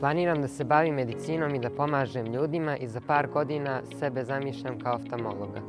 Planiram da se bavim medicinom i da pomažem ljudima i za par godina sebe zamišljam kao oftamologa.